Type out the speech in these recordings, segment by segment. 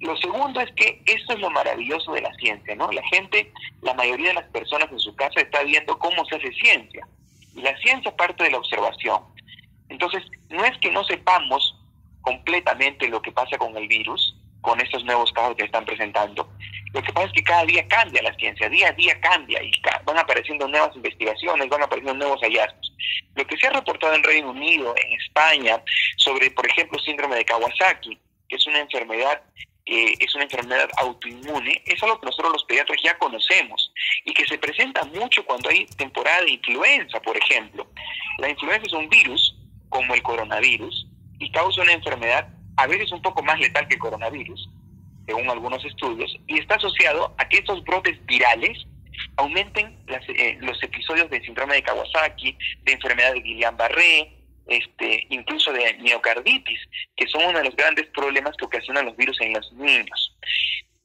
Lo segundo es que esto es lo maravilloso de la ciencia, ¿no? La gente, la mayoría de las personas en su casa está viendo cómo se hace ciencia. Y la ciencia parte de la observación. Entonces, no es que no sepamos completamente lo que pasa con el virus, con estos nuevos casos que están presentando. Lo que pasa es que cada día cambia la ciencia, día a día cambia y van apareciendo nuevas investigaciones, van apareciendo nuevos hallazgos. Lo que se ha reportado en Reino Unido, en España, sobre, por ejemplo, síndrome de Kawasaki, que es una enfermedad eh, es una enfermedad autoinmune, es algo que nosotros los pediatras ya conocemos y que se presenta mucho cuando hay temporada de influenza, por ejemplo. La influenza es un virus, como el coronavirus, y causa una enfermedad a veces un poco más letal que el coronavirus, según algunos estudios, y está asociado a que estos brotes virales aumenten eh, los episodios de síndrome de Kawasaki, de enfermedad de Guillain-Barré, este, incluso de miocarditis, que son uno de los grandes problemas que ocasionan los virus en los niños.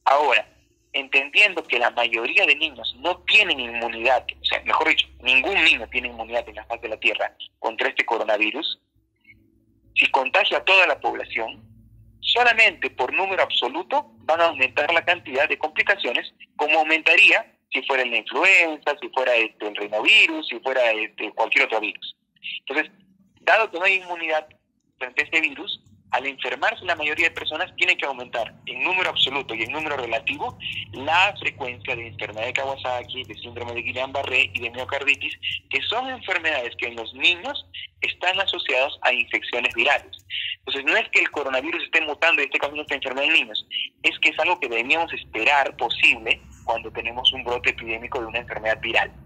Ahora, entendiendo que la mayoría de niños no tienen inmunidad, o sea, mejor dicho, ningún niño tiene inmunidad en la faz de la Tierra contra este coronavirus, si contagia a toda la población, solamente por número absoluto van a aumentar la cantidad de complicaciones, como aumentaría si fuera la influenza, si fuera este, el rinovirus, si fuera este, cualquier otro virus. Entonces, dado que no hay inmunidad frente a este virus, al enfermarse la mayoría de personas tiene que aumentar en número absoluto y en número relativo la frecuencia de enfermedad de Kawasaki, de síndrome de Guillain-Barré y de miocarditis, que son enfermedades que en los niños están asociadas a infecciones virales. Entonces no es que el coronavirus esté mutando y esté causando esta enfermedad en niños, es que es algo que debíamos esperar posible cuando tenemos un brote epidémico de una enfermedad viral.